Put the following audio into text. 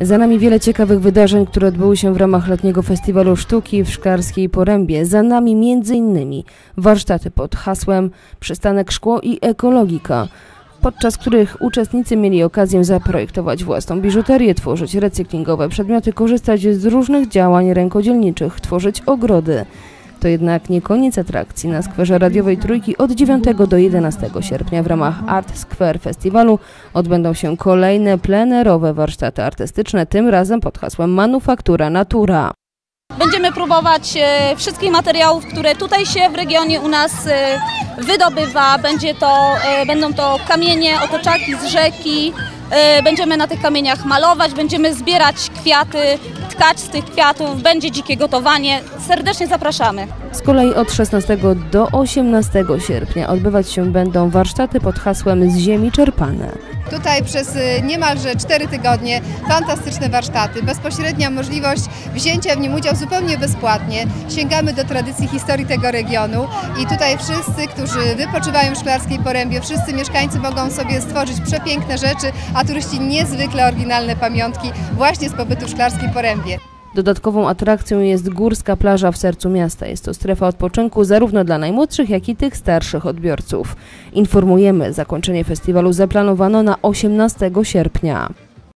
Za nami wiele ciekawych wydarzeń, które odbyły się w ramach letniego festiwalu sztuki w Szklarskiej Porębie. Za nami m.in. warsztaty pod hasłem Przystanek Szkło i Ekologika, podczas których uczestnicy mieli okazję zaprojektować własną biżuterię, tworzyć recyklingowe przedmioty, korzystać z różnych działań rękodzielniczych, tworzyć ogrody. To jednak nie koniec atrakcji. Na skwerze radiowej Trójki od 9 do 11 sierpnia w ramach Art Square Festiwalu odbędą się kolejne plenerowe warsztaty artystyczne, tym razem pod hasłem Manufaktura Natura. Będziemy próbować e, wszystkich materiałów, które tutaj się w regionie u nas e, wydobywa. Będzie to, e, będą to kamienie, otoczaki z rzeki. Będziemy na tych kamieniach malować, będziemy zbierać kwiaty, tkać z tych kwiatów, będzie dzikie gotowanie. Serdecznie zapraszamy. Z kolei od 16 do 18 sierpnia odbywać się będą warsztaty pod hasłem Z ziemi czerpane. Tutaj przez y, niemalże 4 tygodnie fantastyczne warsztaty, bezpośrednia możliwość wzięcia w nim udziału zupełnie bezpłatnie. Sięgamy do tradycji historii tego regionu i tutaj wszyscy, którzy wypoczywają w Szklarskiej Porębie, wszyscy mieszkańcy mogą sobie stworzyć przepiękne rzeczy, a turyści niezwykle oryginalne pamiątki właśnie z pobytu w Szklarskiej Porębie. Dodatkową atrakcją jest górska plaża w sercu miasta. Jest to strefa odpoczynku zarówno dla najmłodszych, jak i tych starszych odbiorców. Informujemy, zakończenie festiwalu zaplanowano na 18 sierpnia.